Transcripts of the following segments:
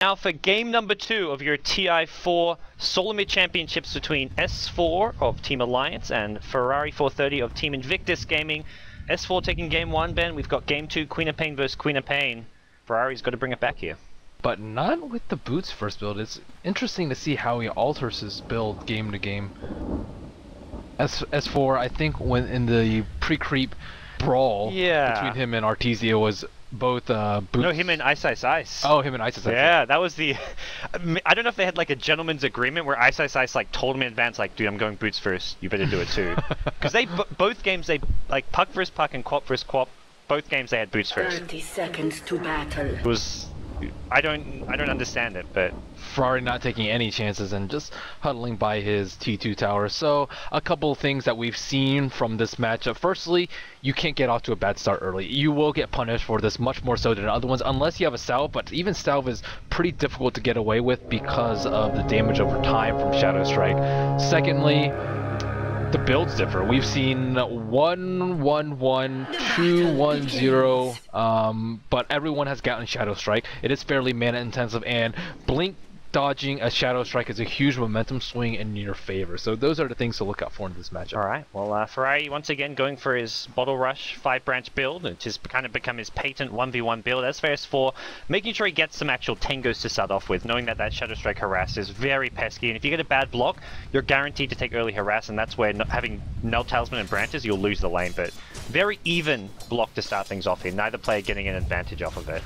Now for game number two of your TI4 Solomid Championships between S4 of Team Alliance and Ferrari 430 of Team Invictus Gaming. S4 taking game one, Ben. We've got game two, Queen of Pain versus Queen of Pain. Ferrari's got to bring it back here. But not with the boots first build. It's interesting to see how he alters his build game to game. S S4, I think when in the pre-creep brawl Yeah. between him and Artesia was both uh, boots. No, him and Ice Ice Ice. Oh, him and Isis. I Yeah, that was the. I don't know if they had like a gentleman's agreement where Ice Ice Ice like told him in advance, like, dude, I'm going boots first. You better do it too. Because they b- both games they like puck versus puck and quap versus quap. Both games they had boots first. 30 seconds to battle. It was. I don't. I don't understand it, but Ferrari not taking any chances and just huddling by his T2 tower. So, a couple of things that we've seen from this matchup. Firstly, you can't get off to a bad start early. You will get punished for this much more so than other ones, unless you have a salve, but even salve is pretty difficult to get away with because of the damage over time from Shadow Strike. Secondly, the builds differ. We've seen 1 1 1, 2 1 0, um, but everyone has gotten Shadow Strike. It is fairly mana intensive, and Blink dodging a Shadow Strike is a huge momentum swing in your favor. So, those are the things to look out for in this matchup. all right. Well, uh, Ferrari once again going for his bottle rush five branch build, which has kind of become his patent 1v1 build. As for S4, making sure he gets some actual tangos to start off with, knowing that that Shadow Strike harass is very pesky, and if you get a bad block, you're guaranteed to take early harass, and that's where not having Null Talisman and branches, you'll lose the lane. But very even block to start things off here. Neither player getting an advantage off of it.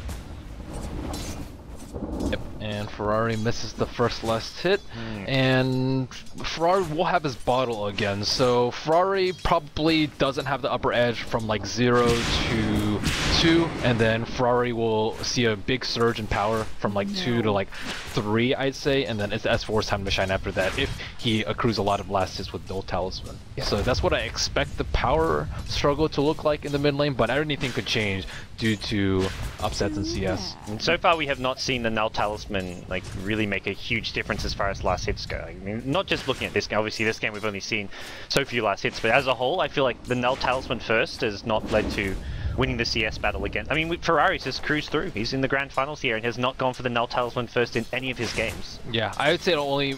Yep, and Ferrari misses the first last hit, Hmm. and Ferrari will have his bottle again. So Ferrari probably doesn't have the upper edge from like zero to two, and then Ferrari will see a big surge in power from like two to like three, I'd say, and then it's S4's time to shine after that if he accrues a lot of last hits with Null Talisman. So that's what I expect the power struggle to look like in the mid lane, but anything could change due to upsets in CS. And so far, we have not seen the Null Talisman like really make a huge difference as far as last hits go. I mean, not just looking at this game. Obviously, this game we've only seen so few last hits, but as a whole, I feel like the Null Talisman first has not led to winning the CS battle again. I mean, with Ferrari's just cruised through. He's in the grand finals here and has not gone for the Null Talisman first in any of his games. Yeah, I would say the only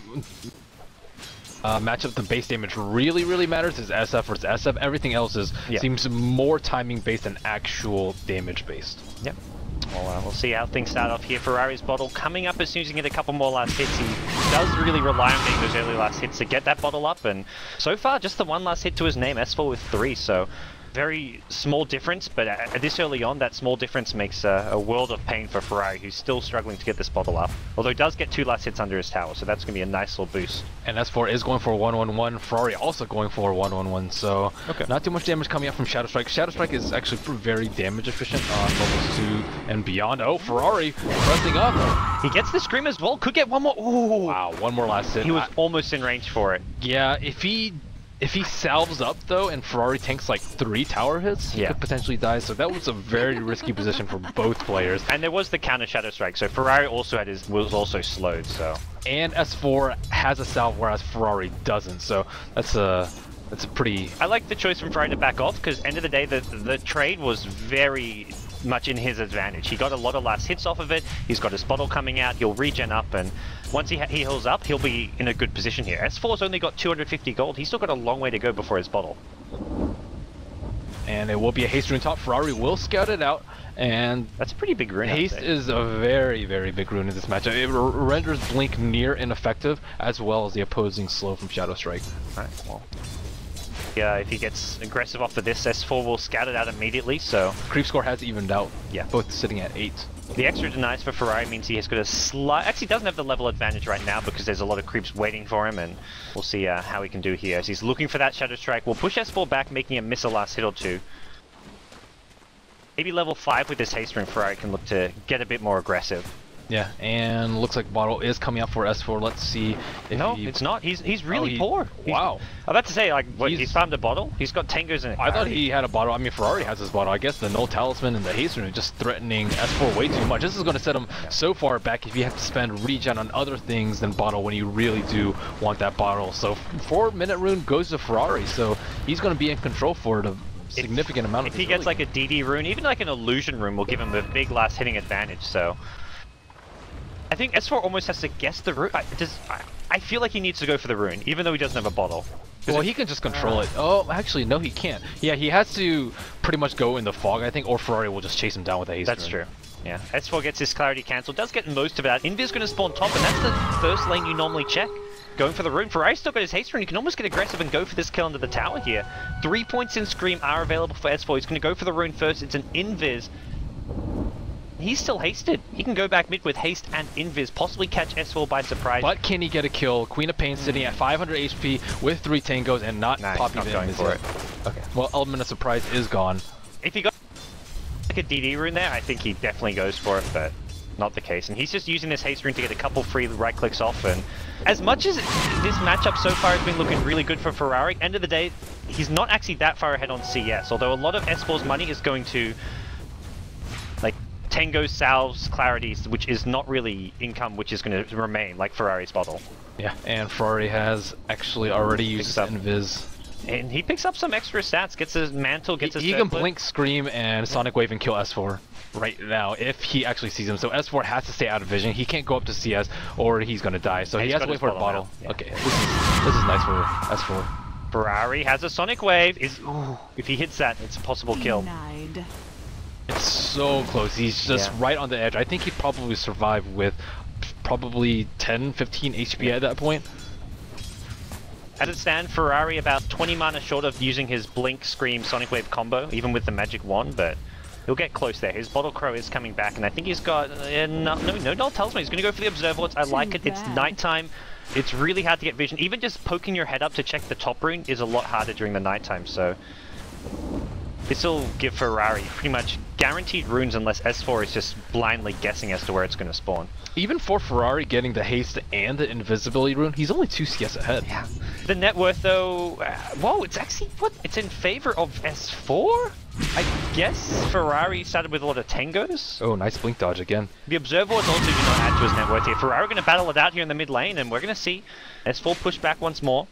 uh, matchup the base damage really, really matters is SF versus SF. Everything else is Yeah. seems more timing based than actual damage based. Yep. Well, uh, we'll see how things start off here. Ferrari's bottle coming up as soon as he can get a couple more last hits. He does really rely on getting those early last hits to get that bottle up, and so far just the one last hit to his name, S4 with three, so very small difference, but at, at this early on, that small difference makes a, a world of pain for Ferrari, who's still struggling to get this bottle up. Although he does get two last hits under his tower, so that's going to be a nice little boost. And S4 is going for a 1-1-1. Ferrari also going for a 1-1-1. So Okay. not too much damage coming up from Shadow Strike. Shadow Strike is actually very damage efficient on levels two and beyond. Oh, Ferrari pressing up. He gets the scream as well, could get one more. Ooh! Wow, one more last hit. He was I- almost in range for it. Yeah, if he if he salves up though and Ferrari tanks like three tower hits, he Yeah. could potentially die. So that was a very risky position for both players. And there was the counter Shadow Strike, so Ferrari also had his was also slowed, so. And S4 has a salve whereas Ferrari doesn't. So that's a that's a pretty I like the choice from Ferrari to back off because end of the day the the trade was very much in his advantage. He got a lot of last hits off of it. He's got his bottle coming out. He'll regen up and once he, ha- he heals up, he'll be in a good position here. S4's only got 250 gold. He's still got a long way to go before his bottle. and it will be a haste rune top. Ferrari will scout it out and That's a pretty big rune. Haste is a very, very big rune in this matchup. It r- renders Blink near ineffective, as well as the opposing slow from Shadow Strike. Right, well. Yeah, if he gets aggressive off of this, S4 will scout it out immediately, so Creep score has evened out. Yeah. Both sitting at 8. The extra denies for Ferrari means he has got a slight... Actually, doesn't have the level advantage right now because there's a lot of creeps waiting for him, and we'll see uh, how he can do here. As he's looking for that Shadow Strike, we'll push S4 back, making him miss a last hit or two. Maybe level 5 with this haste ring, Ferrari can look to get a bit more aggressive. Yeah, and looks like Bottle is coming out for S4. Let's see if no, he... it's not. He's he's oh, really he- poor. He's- wow. I'm about to say, like, what, he's, found a bottle? He's got Tangos in it. I thought he had a bottle. I mean, Ferrari has his bottle. I guess the Null Talisman and the Haste Rune are just threatening S4 way too much. This is going to set him so far back if you have to spend regen on other things than bottle when you really do want that bottle. So, 4 minute rune goes to Ferrari, so he's going to be in control for it a significant amount of time. If he gets like a DD rune, even like an illusion rune will give him a big last hitting advantage, so... I think S4 almost has to guess the rune. I, does, I, I feel like he needs to go for the rune, even though he doesn't have a bottle. Well, he can just control it. Oh, actually, no, he can't. Yeah, he has to pretty much go in the fog, I think, or Ferrari will just chase him down with a haste That's rune. true. Yeah, S4 gets his clarity cancelled, does get most of it out. Invis going to spawn top, and that's the first lane you normally check. Going for the rune. Ferrari still got his haste rune. He can almost get aggressive and go for this kill under the tower here. Three points in Scream are available for S4. He's going to go for the rune first. It's an Invis. He's still hasted. He can go back mid with haste and Invis, possibly catch S4 by surprise. But can he get a kill? Queen of Pain sitting at hmm. 500 HP with three tangos and not Nah, he's popping not the going for it. Okay. Well, Element of Surprise is gone. if he got like a DD rune there, I think he definitely goes for it, but not the case. And he's just using this haste rune to get a couple free right clicks off. And as much as this matchup so far has been looking really good for Ferrari, end of the day, he's not actually that far ahead on CS. Although a lot of S4's money is going to like Tango, Salves, Clarities, which is not really income, which is going to remain like Ferrari's bottle. Yeah, and Ferrari has actually already used Picks up. Invis. And he picks up some extra stats, gets his mantle, gets He, his he can blink, scream, and Sonic Wave and kill S4 right now if he actually sees him. So S4 has to stay out of vision. He can't go up to CS or he's gonna die. So He's he has to wait for a bottle bottle. yeah. Okay, this is this is nice for S4. Ferrari has a Sonic Wave. Is ooh, if he hits that, it's a possible kill. Denied. It's so close. He's just Yeah. right on the edge. I think he'd probably survive with probably 10, 15 HP at that point. As it stands, Ferrari about 20 mana short of using his Blink, Scream, Sonic Wave combo, even with the Magic Wand, but he'll get close there. His Bottle Crow is coming back, and I think he's got... Uh, no, no, no, Null tells me he's going to go for the Observer. I like it. It's nighttime. It's really hard to get vision. Even just poking your head up to check the top rune is a lot harder during the nighttime, so... This will give Ferrari pretty much guaranteed runes unless S4 is just blindly guessing as to where it's going to spawn. Even for Ferrari getting the haste and the invisibility rune, he's only 2 CS ahead. Yeah. The net worth, though, uh, whoa, it's actually what? It's in favor of S4. I guess Ferrari started with a lot of tangos. Oh, nice blink dodge again. The observer was also do not add to his net worth here. Ferrari going to battle it out here in the mid lane, and we're going to see S4 push back once more.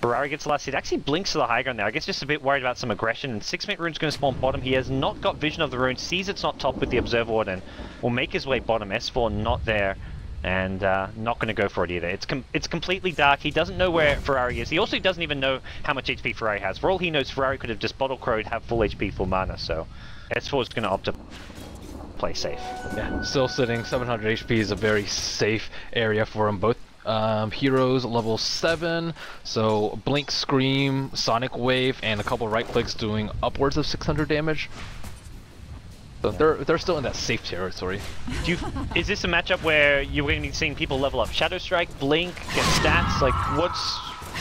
Ferrari gets the last hit. Actually blinks to the high ground there. I guess just a bit worried about some aggression. And six minute rune's going to spawn bottom. He has not got vision of the rune. Sees it's not top with the observer ward and will make his way bottom. S4 not there. And uh, not going to go for it either. It's com it's completely dark. He doesn't know where Ferrari is. He also doesn't even know how much HP Ferrari has. For all he knows, Ferrari could have just bottle crowed, have full HP, full mana. So S4 is going to opt to play safe. Yeah, still sitting. 700 HP is a very safe area for him. Both um, heroes level 7, so Blink, Scream, Sonic Wave, and a couple right clicks doing upwards of 600 damage. So they're they're still in that safe territory. Do you, is this a matchup where you're going to be seeing people level up Shadow Strike, Blink, get stats? Like, what's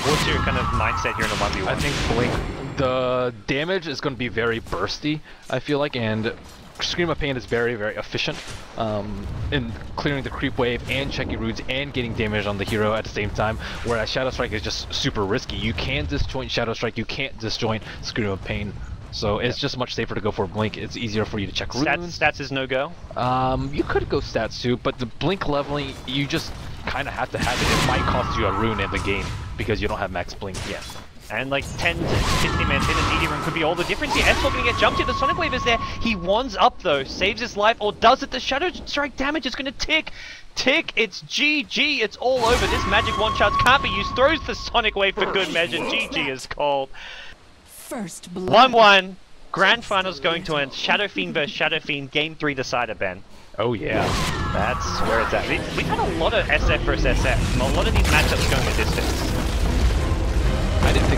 what's your kind of mindset here in the 1v1? I think Blink, the damage is going to be very bursty. I feel like, and Scream of Pain is very very efficient um, in clearing the creep wave and checking roots and getting damage on the hero at the same time. Whereas Shadow Strike is just super risky. You can disjoint Shadow Strike, you can't disjoint Scream of Pain. So it's just much safer to go for Blink. It's easier for you to check Stats, runes. stats is no go. Um, you could go stats too, but the blink leveling, you just kind of have to have it. It might cost you a rune in the game because you don't have max blink. Yeah. And like 10 to 15 minutes in, a DD rune could be all the difference here. S4 gonna get jumped here. The Sonic Wave is there. He wands up though, saves his life, or does it? The Shadow Strike damage is gonna tick. Tick, it's GG, it's all over. This magic wand charge can't be used. Throws the Sonic Wave for good measure. GG is called. First blood. 1 1. Grand finals going to end. Shadow Fiend versus Shadow Fiend. Game 3 decider, Ben. Oh yeah. That's where it's at. We- We've had a lot of SF versus SF. A lot of these matchups going the distance.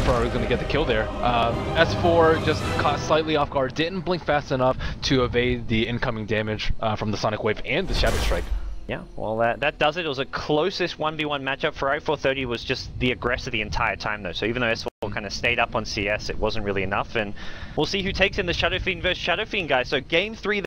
Ferrari was going to get the kill there. Um, S4 just caught slightly off guard, didn't blink fast enough to evade the incoming damage uh, from the Sonic Wave and the Shadow Strike. Yeah, well, that, that does it. It was a closest 1v1 matchup. for Ferrari 430 was just the aggressor the entire time, though. So even though S4 kind of stayed up on CS, it wasn't really enough. And we'll see who takes in the Shadow Fiend versus Shadow Fiend, guys. So game three.